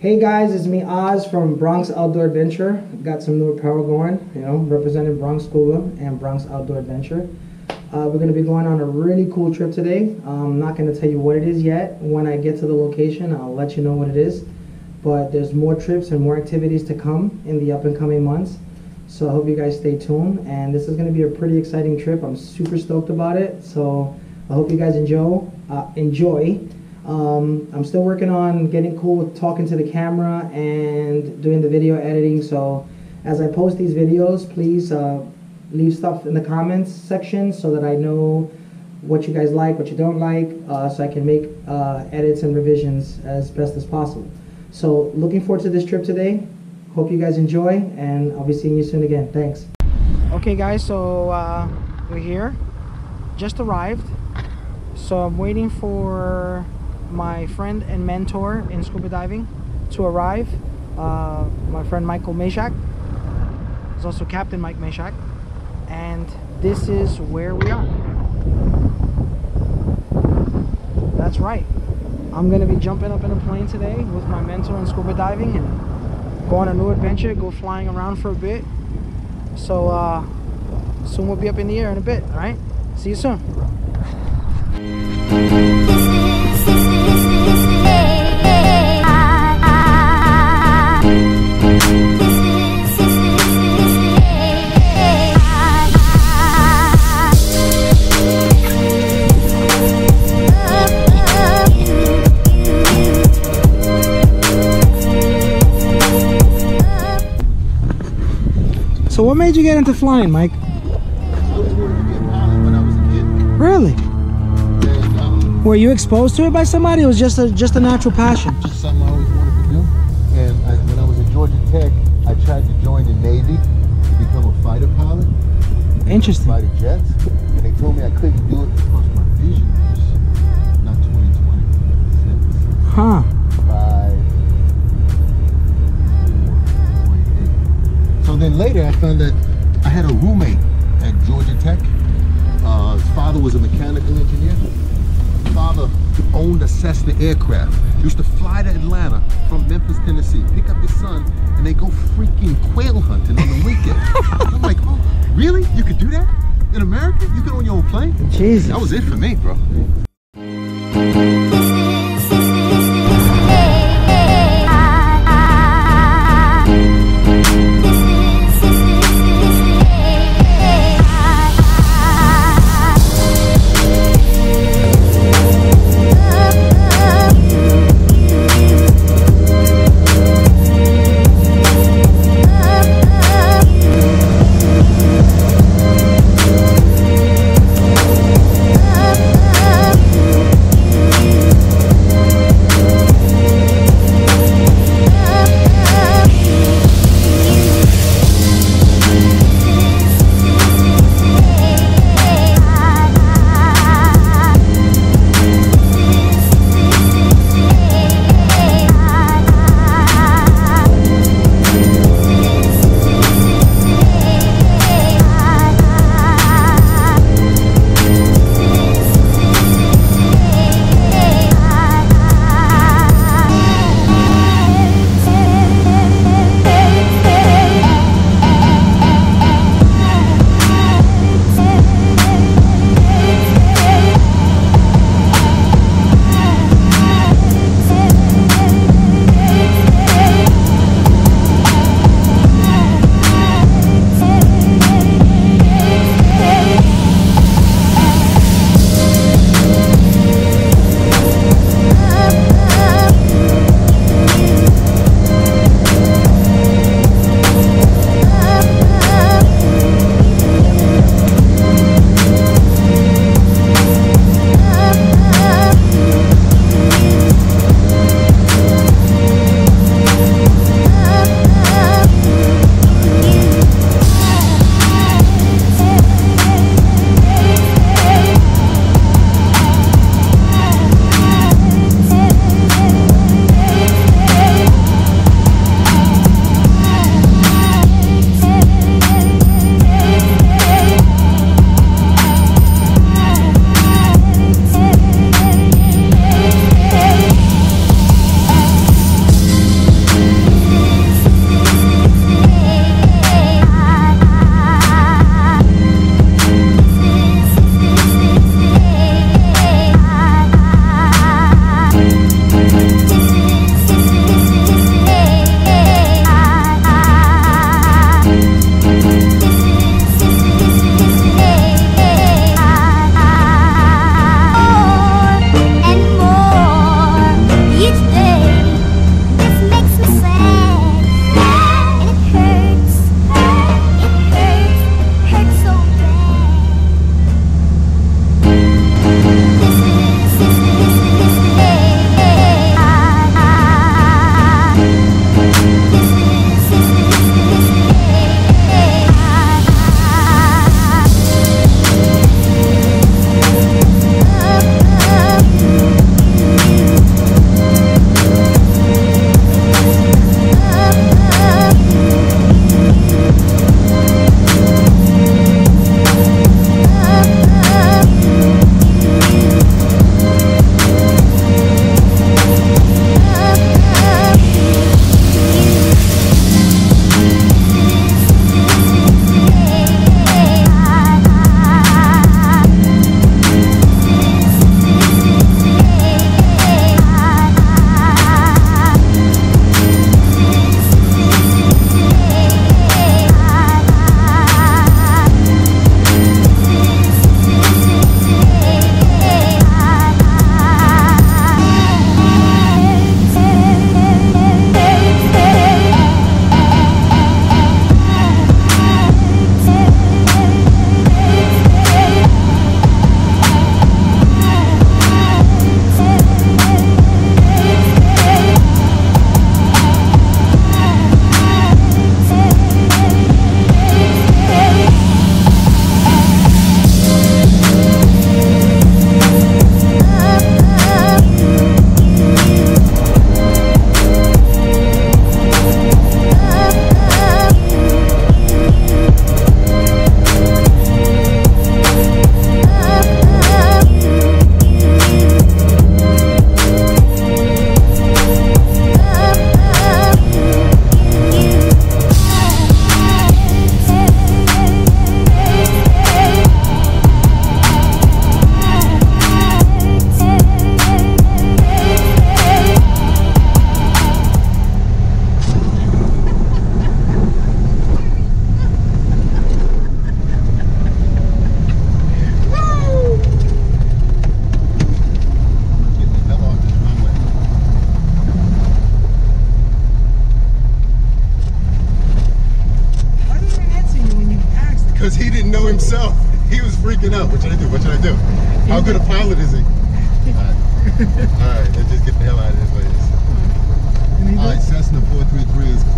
Hey guys, it's me Oz from Bronx Outdoor Adventure. Got some new apparel going, you know, representing Bronx Scuba and Bronx Outdoor Adventure. Uh, we're going to be going on a really cool trip today. I'm not going to tell you what it is yet. When I get to the location, I'll let you know what it is. But there's more trips and more activities to come in the up and coming months. So I hope you guys stay tuned. And this is going to be a pretty exciting trip. I'm super stoked about it. So I hope you guys enjoy. Uh, enjoy. Um, I'm still working on getting cool with talking to the camera and doing the video editing. So as I post these videos, please uh, leave stuff in the comments section so that I know what you guys like, what you don't like, uh, so I can make uh, edits and revisions as best as possible. So looking forward to this trip today. Hope you guys enjoy, and I'll be seeing you soon again. Thanks. Okay, guys, so uh, we're here. Just arrived. So I'm waiting for my friend and mentor in scuba diving to arrive. Uh, my friend Michael Meshak. There's also Captain Mike Meshak. And this is where we are. That's right. I'm gonna be jumping up in a plane today with my mentor in scuba diving and go on a new adventure, go flying around for a bit. So uh, soon we'll be up in the air in a bit, all right? See you soon. You get into flying, Mike? Really? Were you exposed to it by somebody? It was just a just a natural passion. Just something I always wanted to do. And I, when I was at Georgia Tech, I tried to join the Navy to become a fighter pilot. Interesting. Fighter jets. And they told me I couldn't do it because my vision was not 2020. Huh. Later I found that I had a roommate at Georgia Tech. Uh, his father was a mechanical engineer. His father owned a Cessna aircraft. Used to fly to Atlanta from Memphis, Tennessee, pick up his son, and they go freaking quail hunting on the weekend. I'm like, oh, really? You could do that? In America? You could own your own plane? Jesus. That was it for me, bro. didn't know himself. He was freaking out. What should I do? What should I do? How good a pilot is he? All right, let's just get the hell out of this place. All right, Cessna 433 is clear.